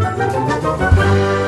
¡Gracias!